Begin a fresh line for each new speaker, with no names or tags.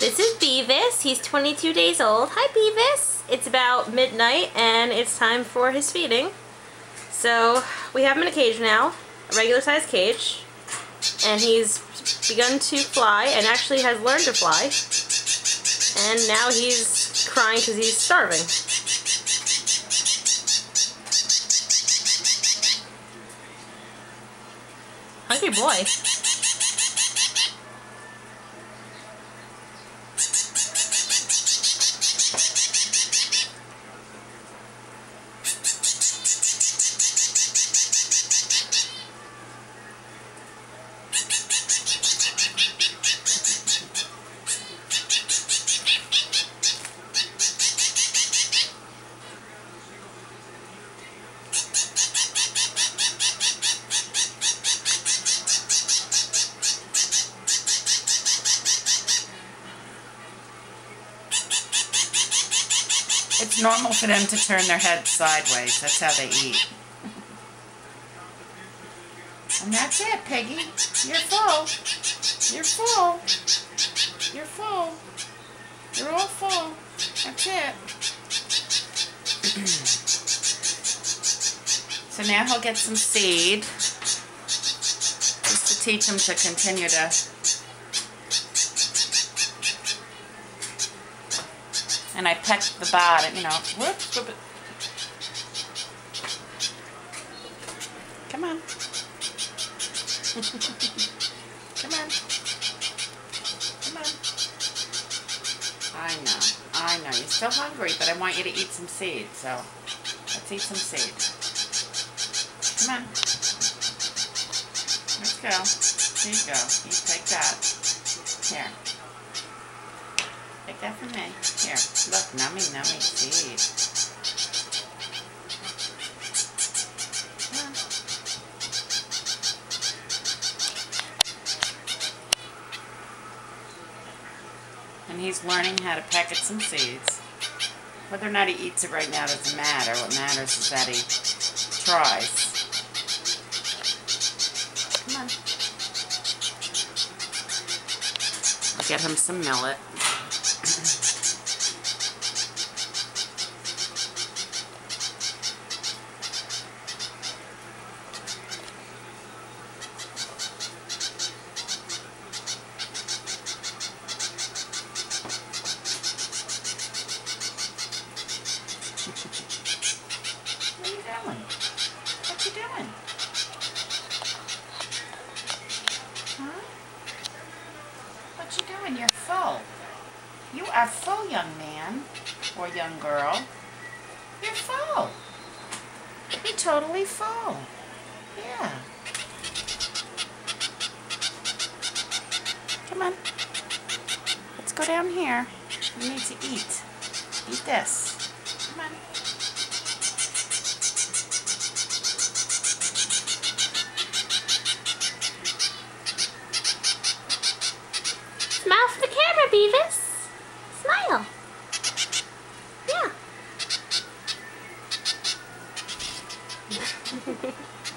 This is Beavis. He's 22 days old. Hi, Beavis. It's about midnight and it's time for his feeding. So we have him in a cage now, a regular sized cage, and he's begun to fly and actually has learned to fly. And now he's crying because he's starving. Hungry boy.
It's normal for them to turn their head sideways. That's how they eat. And that's it, Peggy. You're full. You're full. You're full. You're all full. That's it. so now he'll get some seed. Just to teach him to continue to and I pecked the bottom, you know. Whoops, whoop Come on. Come on. Come on. I know. I know. You're still hungry, but I want you to eat some seed. So, let's eat some seed. Come on. Let's go. Here you go. You take that. Here. Take that from me. Here, look, nummy, nummy seed. And he's learning how to peck at some seeds. Whether or not he eats it right now doesn't matter. What matters is that he tries. Come on. I'll get him some millet. What are you doing? What you you doing? You're full. You are full, young man or young girl. You're full. You're totally full. Yeah. Come on. Let's go down here. You need to eat. Eat this. Come. Smile for the camera, Beavis. Smile. Yeah.